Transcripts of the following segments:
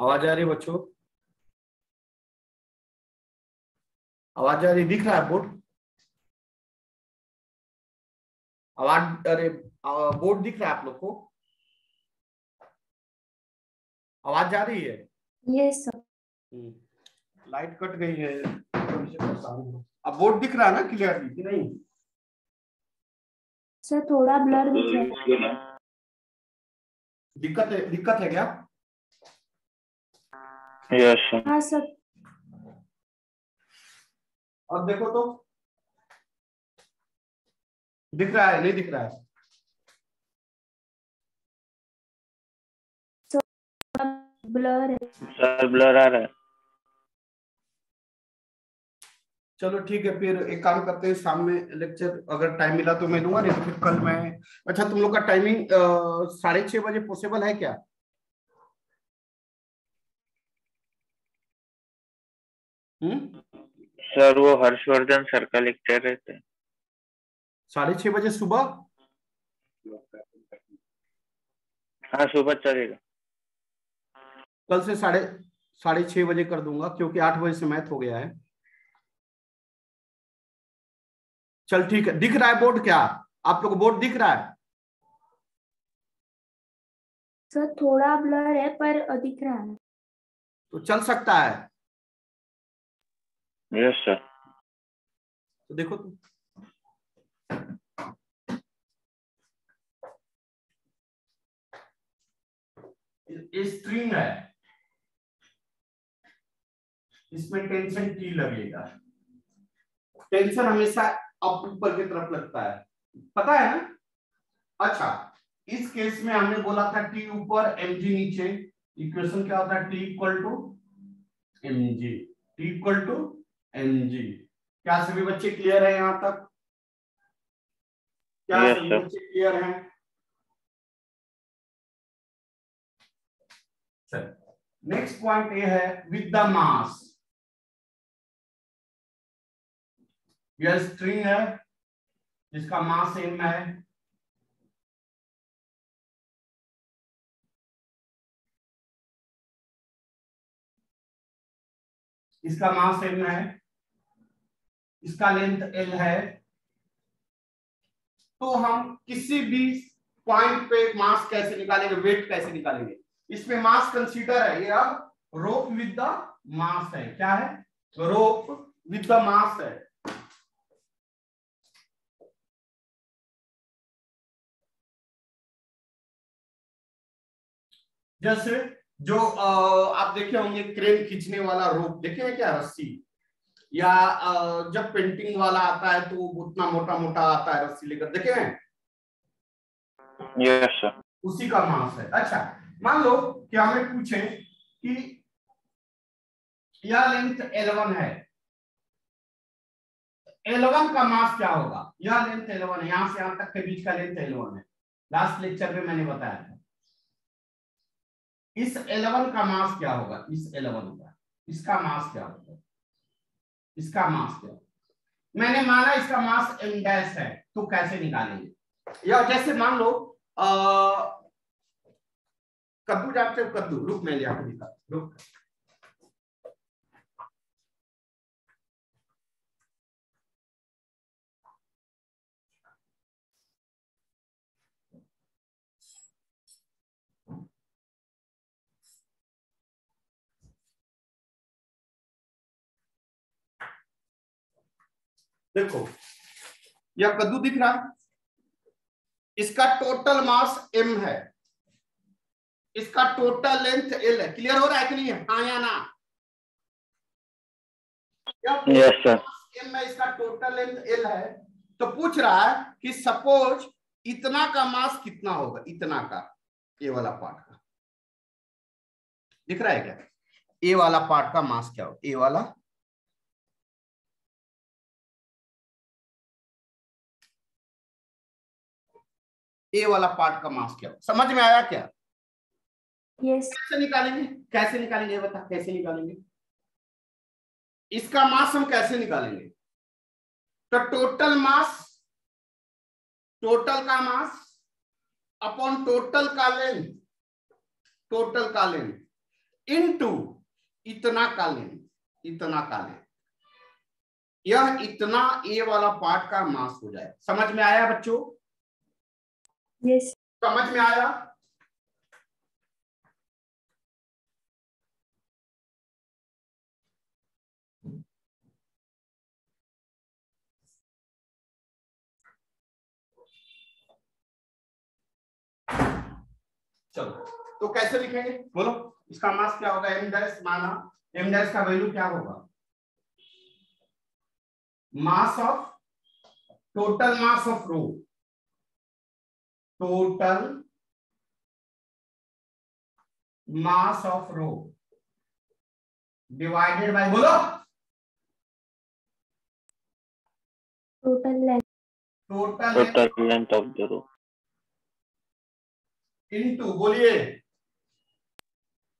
आवाज़ आ रही है बच्चों? आवाज़ आ रही दिख रहा है बोर्ड? आवाज़ अरे बोर्ड दिख रहा है आप लोग को? आवाज़ जा रही है? यस सर लाइट कट गई है। थोड़ी सी परेशानी हो। अब बोर्ड दिख रहा है ना क्लियरली कि नहीं? सर थोड़ा ब्लर दिख रहा है। दिक्कत है दिक्कत है क्या? यस हाँ सर। अब देखो तो। दिख रहा है नहीं दिख रहा है? ब्लर है। सर ब्लर आ रहा है। चलो ठीक है फिर एक काम करते हैं शाम में लेक्चर अगर टाइम मिला तो मैं लूँगा नहीं तो फिर कल मैं अच्छा तुम लोग का टाइमिंग साढ़े छह बजे पॉसिबल है क्या? सर वो हर्षवर्धन सर का लेक्चर रहते हैं साढ़े छह बजे सुबह? हाँ सुबह चलेगा। कल से साढ़े साढ़े छह बजे कर दूँगा क्योंकि आठ बजे से मैथ हो गया है। चल ठीक है। दिख रहा है बोर्ड क्या? आप लोग बोर्ड दिख रहा है? सर थोड़ा ब्लर है पर दिख रहा है। तो चल सकता है। यस सर तो देखो तुम। स्ट्रिंग है। इसमें टेंशन टी लगेगा। टेंशन हमेशा अप ऊपर की तरफ़ लगता है। पता है ना? अच्छा इस केस में हमने बोला था टी ऊपर एम जी नीचे। इक्वेशन क्या होता है? T equal to M G T equal to M G क्या सभी बच्चे क्लियर है यहाँ तक? क्या Yes, सभी बच्चे क्लियर हैं? चल नेक्स्ट पॉइंट ये है विद द मास यह स्ट्रिंग है जिसका मास एम है। इसका मास एम है। इसका लेंथ एल है तो हम किसी भी पॉइंट पे मास कैसे निकालेंगे वेट कैसे निकालेंगे? इसमें मास कंसीडर है, ये अब रोप विद द मास है। क्या है? रोप विद द मास है। जैसे जो आप देखे होंगे क्रेन खींचने वाला रोप देखे हैं क्या, रस्सी? या जब पेंटिंग वाला आता है तो उतना मोटा मोटा आता है रस्सी लेकर। देखे हैं? यस सर उसी का मास है। अच्छा मान लो कि हमें पूछे कि यह लेंथ एलेवन है। एलेवन का मास क्या होगा? यह लेंथ एलेवन है। यहाँ से यहाँ तक के बीच का लेंथ एलेवन है। लास्ट लेक्चर में मैंने बताया था। इस एलेवन का मास क्या होगा? इस एलेवन का। इसका मास क्या होगा? इसका मास क्या मैंने माना इसका मास एम डैश है तो कैसे निकालेंगे? या जैसे मान लो कद्दू जानते हो कद्दू? रुक, मैं लिया रुक। देखो यह कद्दू दिख रहा है। इसका टोटल मास m है। इसका टोटल लेंथ l है। क्लियर हो रहा है कि नहीं है? हाँ या ना? यस सर m है इसका टोटल लेंथ l है। तो पूछ रहा है कि सपोज़ इतना का मास कितना होगा? इतना का ए वाला पार्ट का। दिख रहा है क्या? ए वाला पार्ट का मास क्या होगा? ए वाला ए वाला पार्ट का मास क्या होगा? समझ में आया क्या? यस कैसे निकालेंगे? कैसे निकालेंगे? बता कैसे निकालेंगे? इसका मास हम कैसे निकालेंगे? तो टोटल मास टोटल का मास अपॉन टोटल का लेंथ टोटल का लेंथ इनटू इतना का लेंथ इतना का लेंथ यह इतना ए वाला पार्ट का मास हो जाए समझ में आया बच्चों? यस समझ में आया? चलो। तो कैसे लिखेंगे? बोलो। इसका मास क्या होगा? एम डैश माना। एम डैश का वैल्यू क्या होगा? Mass of total mass of row total mass of row divided by बोलो। Total length total total length of the row into बोलिए।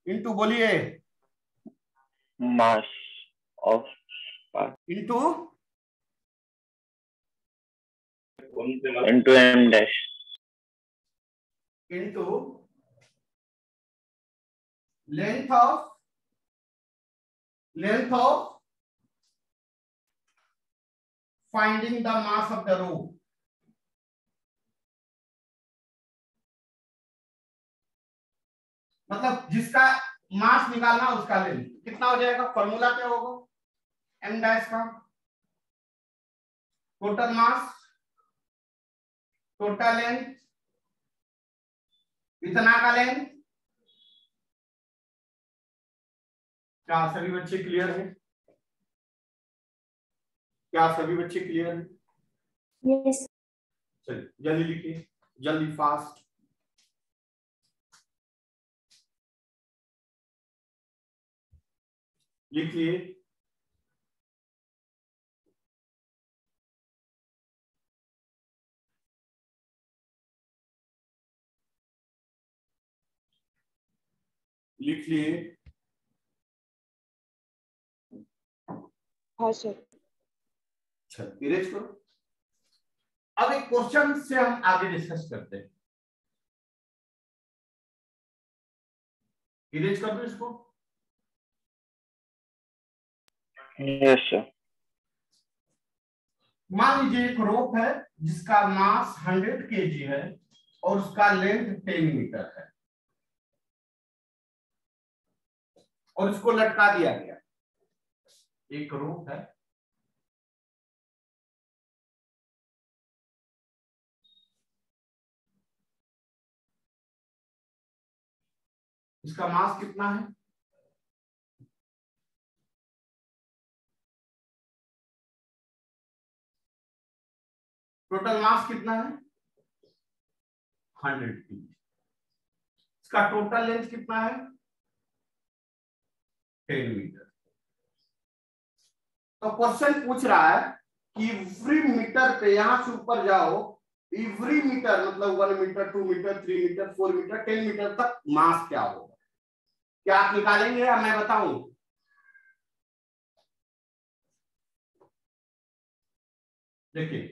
इनटू बोलिए। Mass of into into m dash. Into length of length of finding the mass of the row. मतलब जिसका मास निकालना उसका length कितना हो जाएगा? फॉर्मूला क्या होगा? एम डैश का टोटल मास टोटल लेंथ इतना का लेंथ क्या सभी बच्चे क्लियर है? क्या सभी बच्चे क्लियर है? यस चलिए जल्दी लिखिए जल्दी फास्ट लिखिए लिख लिए। हाँ सर अच्छा इरेज करो। अब एक क्वेश्चन से हम आगे डिस्कस करते हैं। इरेज कर दो इसको। Yes sir. मान लीजिए एक रोप है जिसका मास 100 केजी है और उसका लेंथ 10 मीटर है। और इसको लटका दिया गया। एक रोप है। इसका मास कितना है? टोटल मास कितना है? हंड्रेड के इसका टोटल लेंथ कितना है? टेन मीटर तो क्वेश्चन पूछ रहा है कि इवरी मीटर पे यहाँ से ऊपर जाओ इवरी मीटर मतलब one metre two metre three metre four metre ten metre तक मास क्या होगा? क्या आप निकालेंगे या मैं बताऊँ? देखिए,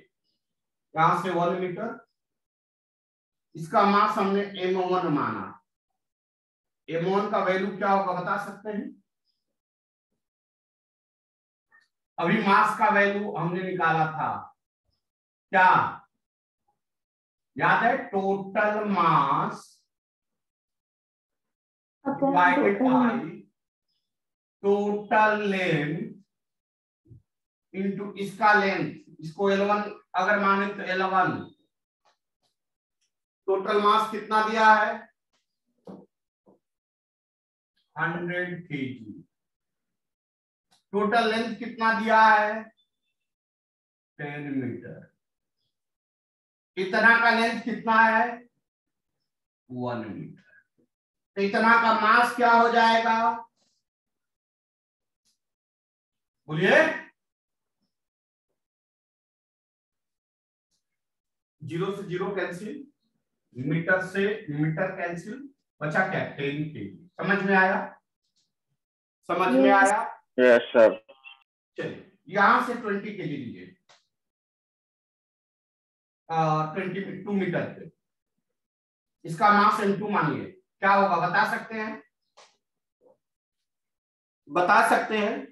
यहाँ से वन मीटर इसका मास हमने एम वन माना। एम वन का वैल्यू क्या होगा बता सकते हैं? अभी मास का वैल्यू हमने निकाला था। क्या? याद है? Total mass divided total total length into इसका लेंथ इसको L1 अगर माने तो L1 टोटल मास कितना दिया है? 100 केजी टोटल लेंथ कितना दिया है? टेन मीटर इतना का लेंथ कितना है? वन मीटर तो इतना का मास क्या हो जाएगा? बोलिए। ज़ीरो से ज़ीरो कैंसिल मीटर से मीटर कैंसिल बचा क्या? टेन के समझ में आया? समझ में आया? Yes sir. चलिए यहाँ से ट्वेंटी के जी लीजिए। ट्वेंटी टू मीटर पे। इसका मास एम टू मानिए। क्या होगा बता सकते हैं? बता सकते हैं?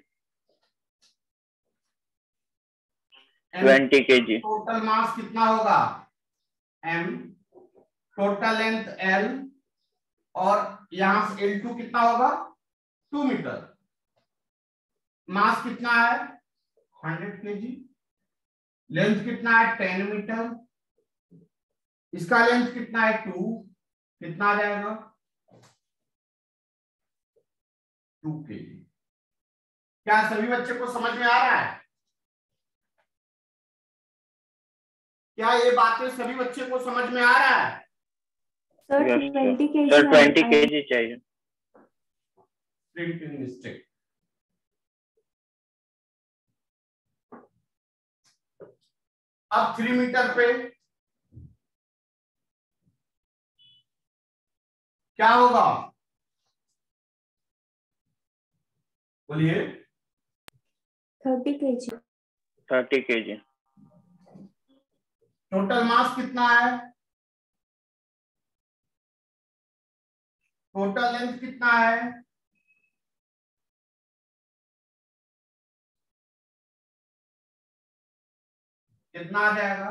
ट्वेंटी के जी। टोटल मास कितना होगा? एम टोटल लेंथ एल और यहाँ से एल टू कितना होगा? टू मीटर मास कितना है? हंड्रेड के जी लेंथ कितना है? टेन मीटर इसका लेंथ कितना है? टू कितना आ जाएगा? टू के जी क्या सभी बच्चे को समझ में आ रहा है? क्या ये बातें सभी बच्चे को समझ में आ रहा है? सर ट्वेंटी के जी चाहिए। प्रिंटिंग मिस्टेक अब थ्री मीटर पे क्या होगा? बोलिए। थर्टी के जी थर्टी के जी टोटल मास कितना है? टोटल लेंथ कितना है? कितना आ जाएगा?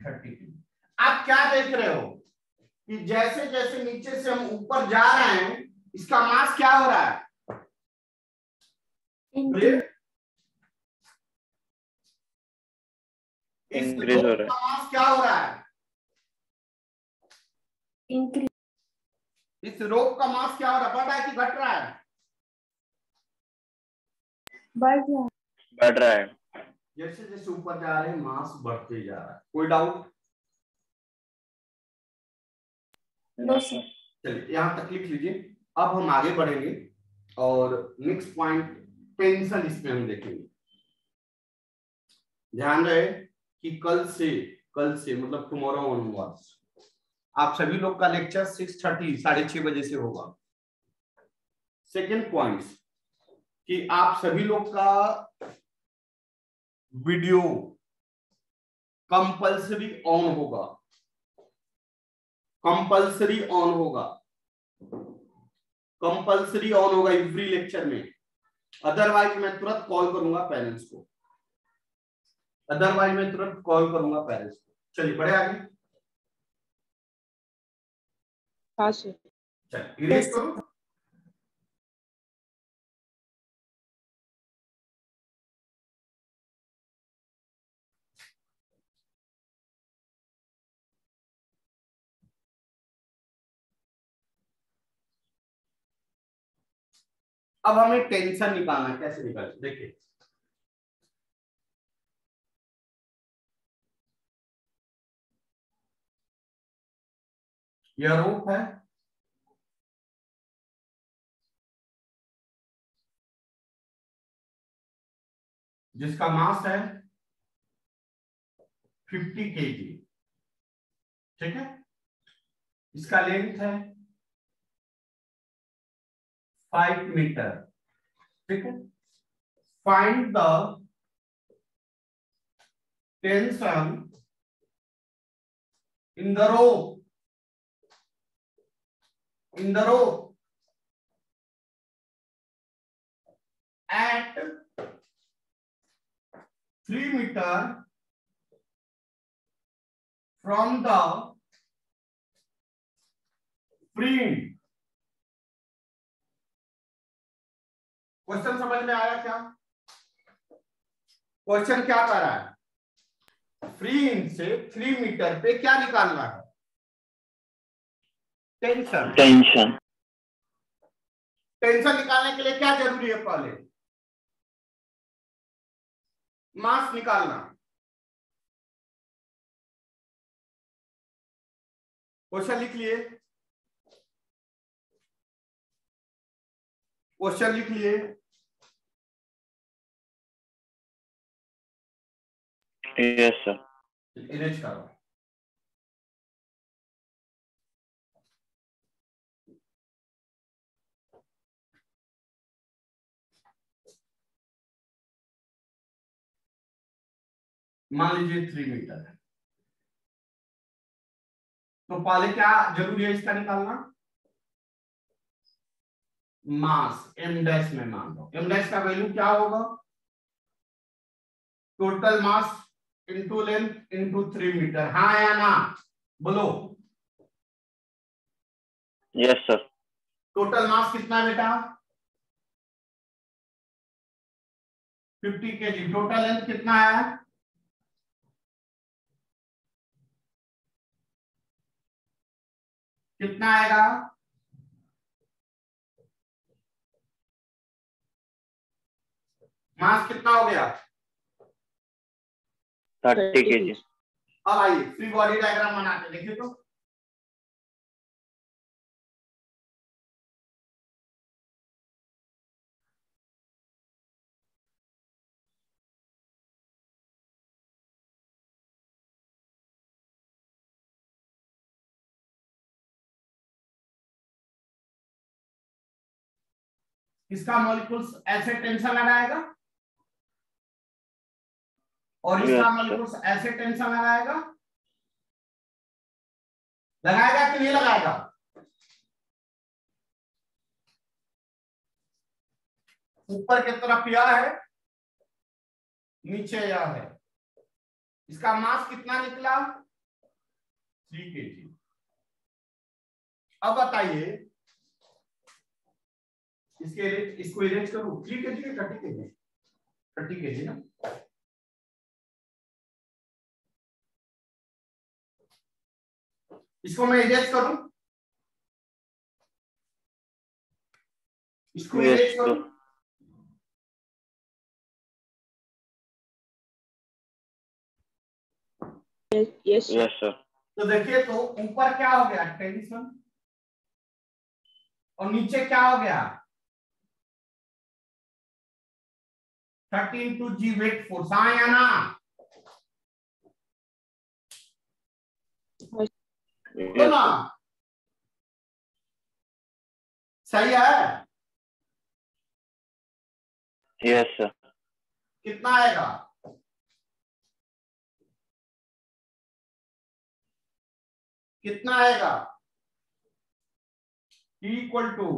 थर्टी आप क्या देख रहे हो? कि जैसे जैसे नीचे से हम ऊपर जा रहे हैं इसका मास क्या हो रहा है? Increase हो रहा है। का मास क्या हो रहा है? इंक्रीज इस रोग का मास क्या हो रहा है? बढ़ रहा है कि घट रहा है? बढ़ रहा बढ़ रहा है। जैसे जैसे ऊपर जा रहे हैं मास बढ़ते जा रहा है। कोई डाउट चलिए यहाँ तक लिख लीजिए। अब हम आगे बढ़ेंगे और नेक्स्ट पॉइंट टेंशन इसमें हम देखेंगे। ध्यान रहे कि कल से कल से मतलब टुमारो ऑनवर्ड्स आप सभी लोग का लेक्चर सिक्स थर्टी साढ़े छह बजे से होगा। सेकेंड पॉइंट कि आप सभी लोग का वीडियो कंपल्सरी ऑन होगा। कंपल्सरी ऑन होगा। कंपल्सरी ऑन होगा एवरी लेक्चर में। अदरवाइज़ मैं तुरंत कॉल करूँगा पेरेंट्स को। अदरवाइज़ मैं तुरंत कॉल करूँगा पेरेंट्स को। चलिए बढ़े आगे। हाँ सर इरेज करो। अब हमें टेंशन निकालना है, कैसे निकाल देखिए। यह रूप है जिसका मास है 50 केजी। ठीक है? इसका लेंथ है फाइव मीटर, ठीक है? Find the tension in the row in the row at 3 meter from the print. Question समझ में आया क्या? क्वेश्चन क्या कर रहा है? फ्री इंच से थ्री मीटर पे क्या निकालना है? टेंशन टेंशन टेंशन निकालने के लिए क्या ज़रूरी है पहले? मास निकालना. क्वेश्चन लिख लिए. क्वेश्चन लिख लिए. इरेज करो। मान लीजिए थ्री मीटर है। तो पहले क्या ज़रूरी है इसका निकालना? मास एम डैश में मान लो। एम डैश का वैल्यू क्या होगा? Total mass into length into three metre हाँ या ना? बोलो। यस सर टोटल मास कितना बेटा? फिफ्टी के जी टोटल लेंथ कितना है? कितना आएगा? मास कितना हो गया? थर्टी के जी अब आइए फ्री बॉडी डायग्राम बनाते देखिए तो। इसका मॉलिक्यूल्स ऐसे टेंशन लगाएगा। और इसका. मॉलिक्यूल्स ऐसे टेंशन लगाएगा? लगाएगा कि नहीं लगाएगा? ऊपर की तरफ़ यह है नीचे यह है। इसका मास कितना निकला? थ्री के जी अब बताइए इसके इसको इरेज करूँ? थ्री के जी थर्टी के जी थर्टी के जी ना? इसको मैं इरेज करूँ? इसको Yes, इरेज करूँ? यस यस सर तो देखिए तो ऊपर क्या हो गया? टेंशन और नीचे क्या हो गया? Thirteen two G weight force हाँ या ना बोलो। ना सही है? यस सर कितना आएगा? कितना आएगा? Equal to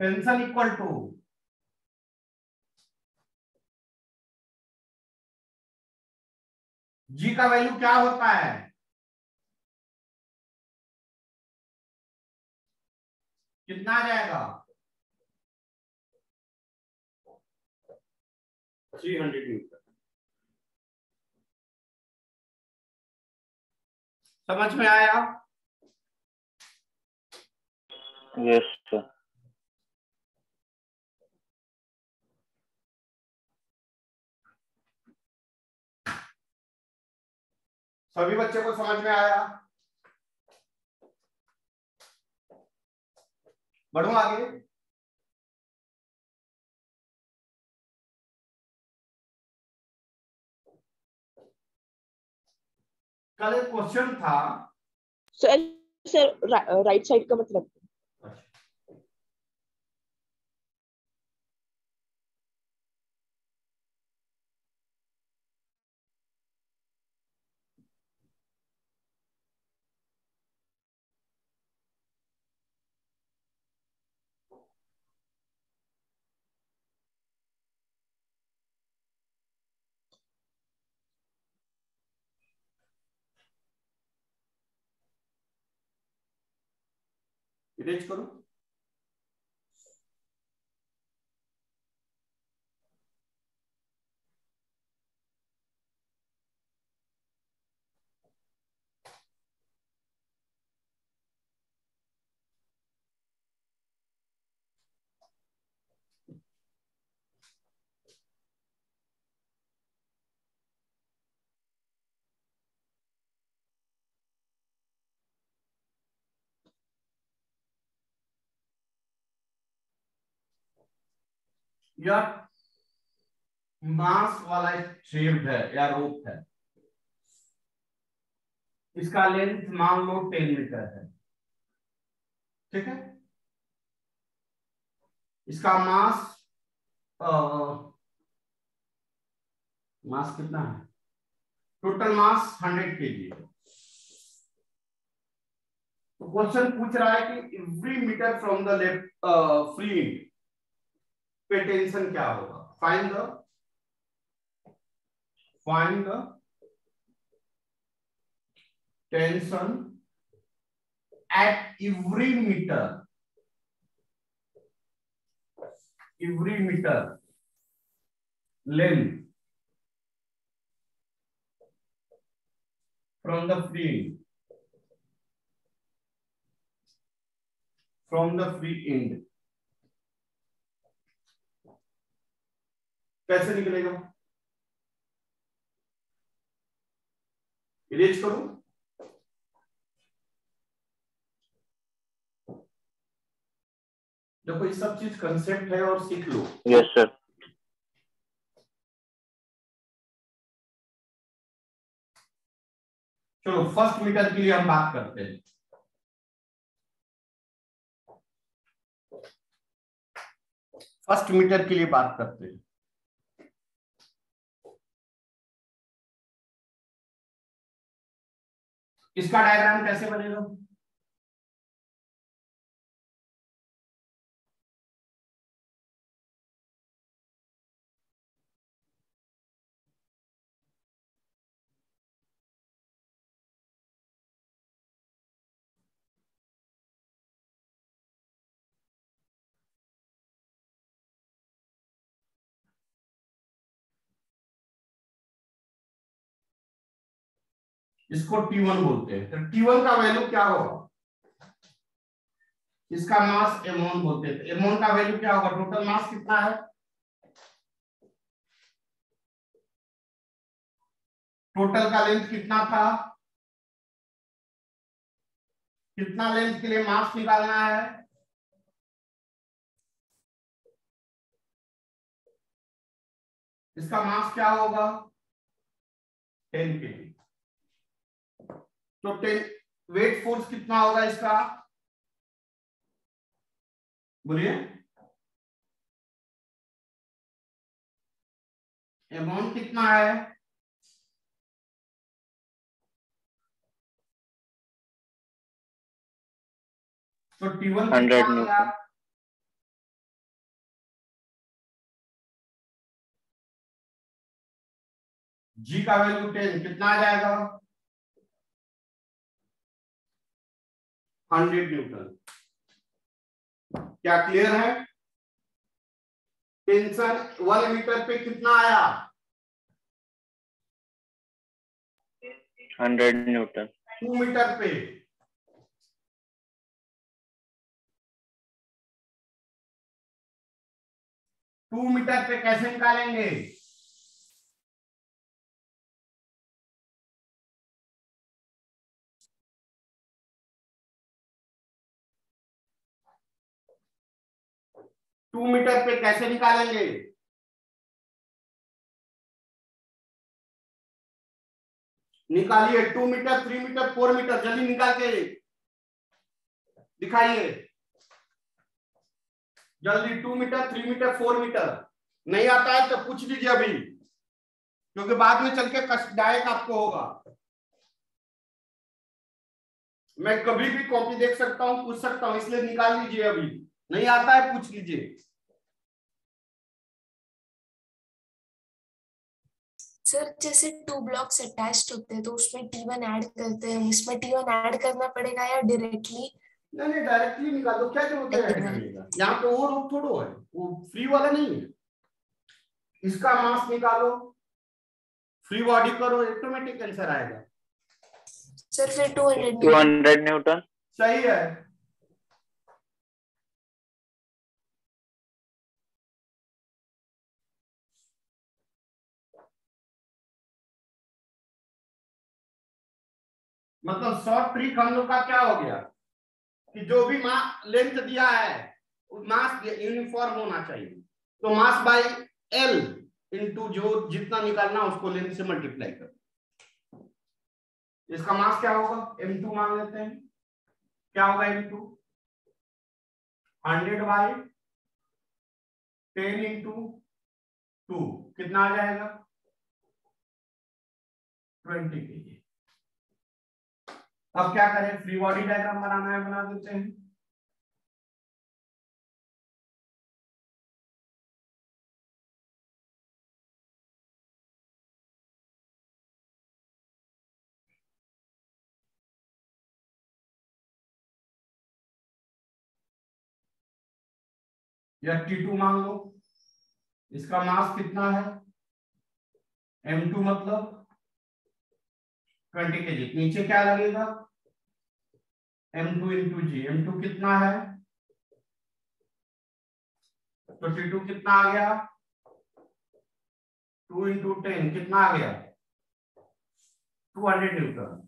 tension equal to G का वैल्यू क्या होता है? कितना आ जाएगा? थ्री हंड्रेड न्यूटन समझ में आया? यस सर सभी बच्चे को समझ में आया? बढ़ू आगे। कल एक क्वेश्चन था। सर सर राइट साइड का मतलब? इरेज करो। यह मास वाला स्ट्रिप है या रोप है। इसका लेंथ मान लो टेन मीटर है। ठीक है? इसका मास आ, मास कितना है? टोटल मास हंड्रेड के जी तो क्वेश्चन पूछ रहा है कि every metre from the left free पे टेंशन क्या होगा? Find the find the tension at every metre every metre length from the free from the free end. कैसे निकलेगा। इरेज करूँ। देखो ये सब चीज़ कंसेप्ट है और सीख लो। यस सर चलो फ़र्स्ट मीटर के लिए हम बात करते हैं। फ़र्स्ट मीटर के लिए बात करते हैं। इसका डायग्राम कैसे बनेगा? इसको T1 बोलते हैं। तो T1 का वैल्यू क्या होगा? इसका मास एमोन बोलते हैं। एमोन का वैल्यू क्या होगा? टोटल मास कितना है? टोटल का लेंथ कितना था? कितना लेंथ के लिए मास निकालना है? इसका मास क्या होगा? टेन के तो टेन वेट फोर्स कितना होगा इसका? बोलिए। अमाउंट कितना है? तो टी वन 100 न्यूटन। जी का वैल्यू टेन कितना आ जाएगा? Hundred newton. क्या क्लियर है? टेंशन वन मीटर पे कितना आया? Hundred newton. टू मीटर पे। टू मीटर पे कैसे निकालेंगे? टू मीटर पे कैसे निकालेंगे? निकालिए, two metre, three metre, four metre, जल्दी निकाल के दिखाइए। जल्दी two metre, three metre, four metre. नहीं आता है तो पूछ लीजिए अभी, क्योंकि बाद में चल के कष्टदायक आपको होगा। मैं कभी भी कॉपी देख सकता हूँ, पूछ सकता हूँ, इसलिए निकाल लीजिए अभी। नहीं आता है पूछ लीजिए। सर जैसे टू ब्लॉक्स अटैच्ड होते हैं तो उसमें टी वन ऐड करते हैं। इसमें टी वन ऐड करना पड़ेगा या डायरेक्टली नहीं नहीं डायरेक्टली निकालो। क्या ज़रूरत है? यहाँ पे वो रूप थोड़ो है। वो फ्री वाला नहीं है। इसका मास निकालो। फ्री बॉडी करो ऑटोमेटिक आंसर आएगा। सर फिर two hundred two hundred newton? सही है। मतलब शॉर्ट ट्रिक हम का क्या हो गया? कि जो भी लेंथ दिया है मास यूनिफॉर्म होना चाहिए। तो मास बाय एल इंटू जो जितना निकालना उसको लेंथ से मल्टीप्लाई कर। इसका मास क्या होगा? एम टू मान लेते हैं। क्या होगा M two hundred by ten into two कितना आ जाएगा? ट्वेंटी के जी अब क्या करें? फ्री बॉडी डायग्राम बनाना है, बना देते हैं। या टी टू मान लो। इसका मास कितना है? एम टू मतलब? ट्वेंटी के जी। नीचे क्या लगेगा? M two into G M two कितना है? तो टी टू कितना आ गया? टू इंटू टेन कितना आ गया? Two hundred newton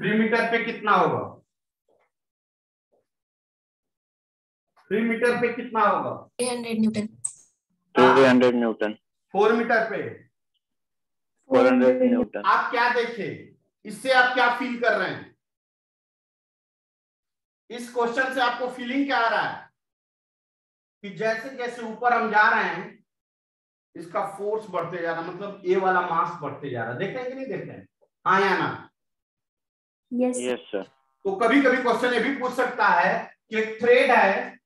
three metre पे कितना होगा? थ्री मीटर पे कितना होगा? 300 newton two hundred newton four metre पे। फोर हंड्रेड न्यूटन आप क्या देखे? इससे आप क्या फील कर रहे हैं? इस क्वेश्चन से आपको फीलिंग क्या आ रहा है? कि जैसे जैसे ऊपर हम जा रहे हैं इसका फोर्स बढ़ते जा रहा मतलब ए वाला मास बढ़ते जा रहा है। देख रहे हैं कि नहीं देख रहे हैं? हाँ या ना? यस यस सर तो कभी कभी क्वेश्चन ये भी पूछ सकता है कि एक थ्रेड है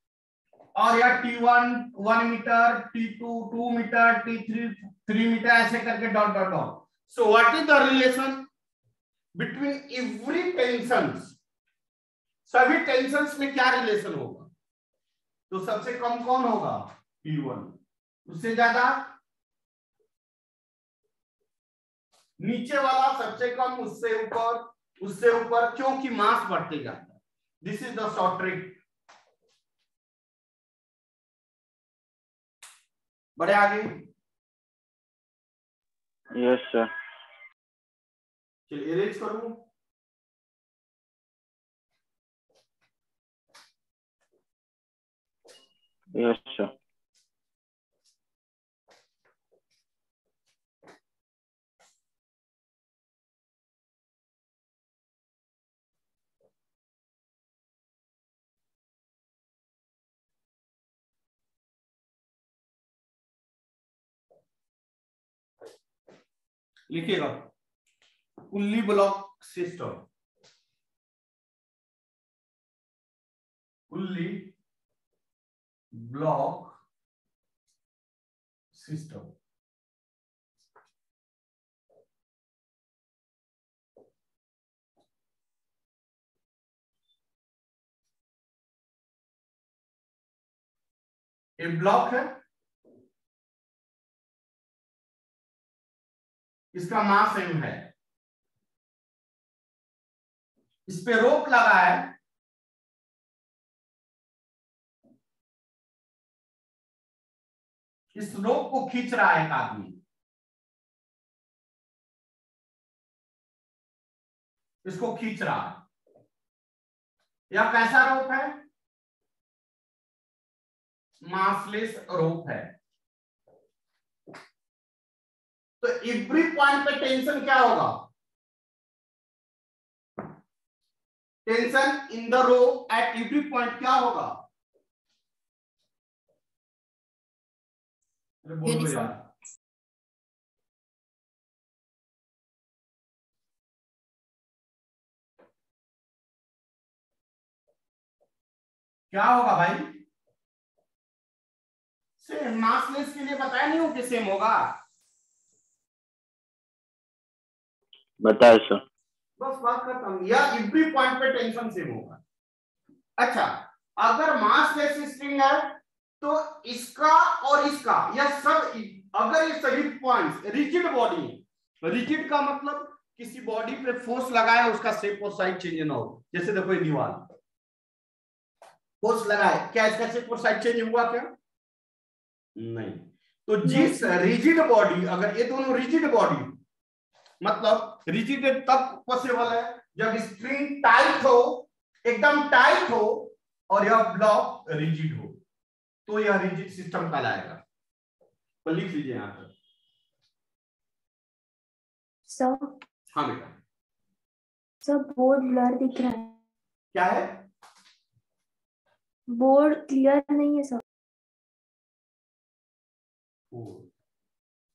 और यह T one one metre T two two metre T three three metre ऐसे करके dot dot dot so what is the relation between every tension सभी टेंशन में क्या रिलेशन होगा? तो सबसे कम कौन होगा? टी वन उससे ज़्यादा? नीचे वाला सबसे कम, उससे ऊपर उससे ऊपर, क्योंकि मास बढ़ते जाता है. This is the short trick बड़े आगे. यस सर चलिए अरेंज करूँ यस सर लिखिएगा। Pulley block system. Pulley block system. ये ब्लॉक है। इसका मास एम है। इस पे रोप लगा है। इस रोप को खींच रहा है एक आदमी। इसको खींच रहा है। यह कैसा रोप है? मासलेस रोप है। तो एवरी पॉइंट पे टेंशन क्या होगा? Tension in the row at every point क्या होगा? क्या होगा भाई? सेम मासलेस के लिए बताया नहीं हो कि सेम होगा। बताए सर। बस बात खत्म। या एवरी पॉइंट पे टेंशन सेम होगा। अच्छा अगर मास लेस स्ट्रिंग है तो इसका और इसका यह सब अगर ये सभी पॉइंट्स रिजिड बॉडी है रिजिड का मतलब किसी बॉडी पे फोर्स लगाया उसका शेप और साइज़ चेंज ना हो। जैसे देखो ये दीवार। फोर्स लगाए क्या इसका शेप और साइड चेंज हुआ क्या? नहीं। तो जिस रिजिड बॉडी अगर ये दोनों रिजिड बॉडी मतलब रिजिड तब पॉसिबल है। जब स्ट्रिंग टाइट हो एकदम टाइट हो और यह ब्लॉक रिजिड हो तो यह रिजिड सिस्टम कहलाएगा। तो लिख लीजिए यहाँ पर। सर। हाँ बेटा। सर बोर्ड ब्लर दिख रहा है। क्या है? बोर्ड क्लियर नहीं है सर। ओ,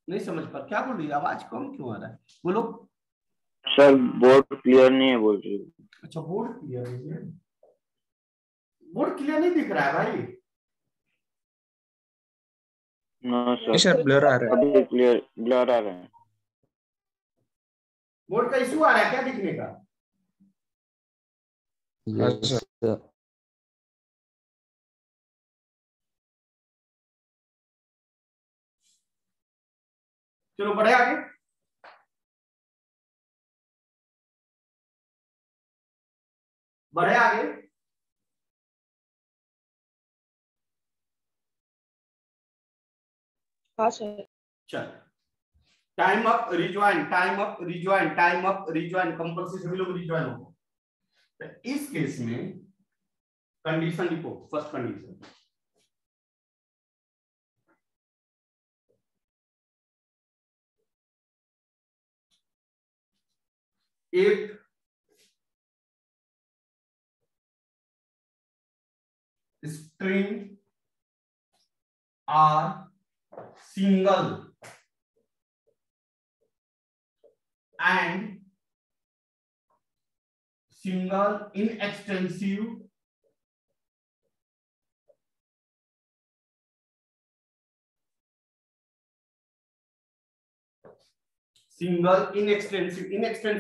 नहीं समझ पा क्या बोल रही है? आवाज़ कम क्यों आ रहा है? बोलो। सर बोर्ड क्लियर नहीं है बोल रही अच्छा बोर्ड क्लियर नहीं है। बोर्ड क्लियर नहीं दिख रहा है भाई। No sir. ब्लर आ रहा है? अभी क्लियर ब्लर आ रहे हैं। बोर्ड का इशू आ रहा है क्या दिखने का? सर चलो बढ़े आगे। बढ़े आगे। हाँ सर। चल। Time up rejoin time up rejoin time up rejoin compulsory सभी लोग रिज्वाइन हो तो इस केस में कंडीशन लिखो फ़र्स्ट कंडीशन एक string are single. And single inextensive single inextensive inextensive